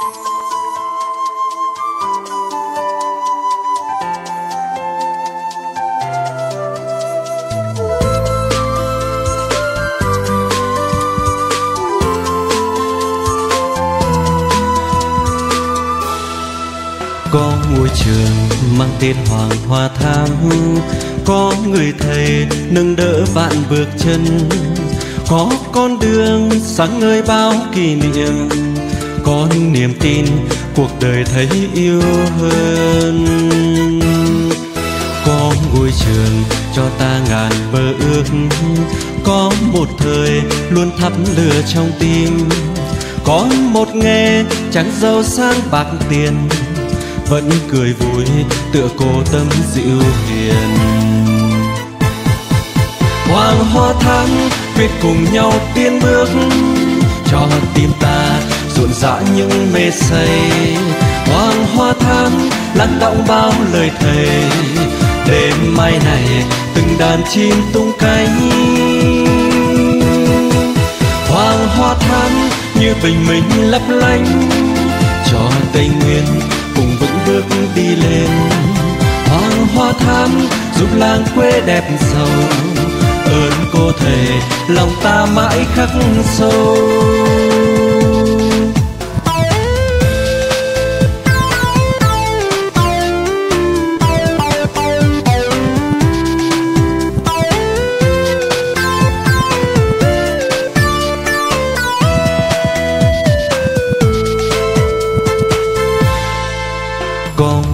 có ngôi trường mang tên hoàng hoa thám. Có người thầy nâng đỡ bạn bước chân. Có con đường sáng ngời bao kỷ niệm có niềm tin cuộc đời thấy yêu hơn. Có ngôi trường cho ta ngàn mơ ước, có một thời luôn thắp lửa trong tim. Có một nghề chẳng giàu sang bạc tiền, vẫn cười vui tựa cô tâm dịu hiền. Hoàng hoa thắm quyết cùng nhau tiến bước, cho tim ta rộn rã những mê say. Hoàng hoa thắm lắng đọng bao lời thầy đêm mai này từng đàn chim tung cánh. Hoàng hoa thắm như bình minh lấp lánh. Cho tây nguyên cùng vững bước đi lên. Hoàng hoa thắm giúp làng quê đẹp giàu. Ơn cô thầy lòng ta mãi khắc sâu.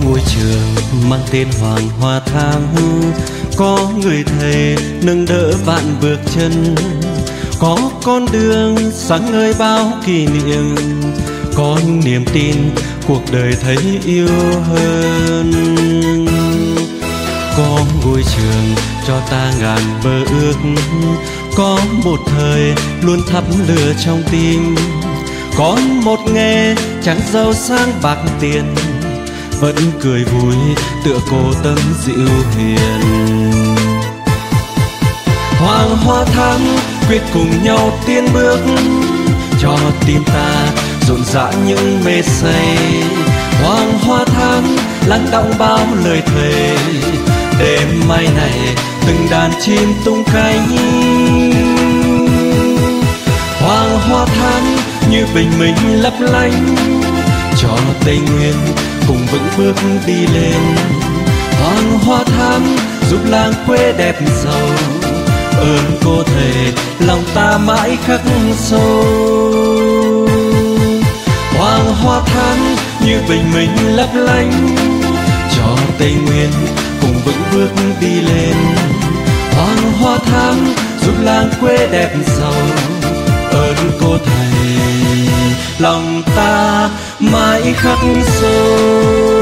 Ngôi trường mang tên hoàng hoa thám có người thầy nâng đỡ bạn bước chân. Có con đường sáng ngời bao kỷ niệm. Có niềm tin cuộc đời thấy yêu hơn. Có ngôi trường cho ta ngàn mơ ước. Có một thời luôn thắp lửa trong tim. Có một nghề chẳng giàu sang bạc tiền vẫn cười vui, tựa cô tâm dịu hiền. Hoàng hoa thắm, quyết cùng nhau tiến bước, cho tim ta rộn rã những mê say. Hoàng hoa thắm, lắng động bao lời thề, đêm mai này từng đàn chim tung cánh. Hoàng hoa thắm, như bình minh lấp lánh, cho tây nguyên cùng vững bước đi lên. Hoàng hoa thắm, giúp làng quê đẹp giàu. Ơn cô thầy lòng ta mãi khắc sâu. Hoàng hoa thắm, như bình minh lấp lánh. Cho tây nguyên, cùng vững bước đi lên. Hoàng hoa thắm, giúp làng quê đẹp giàu. Ơn cô thầy lòng ta mãi khắc sâu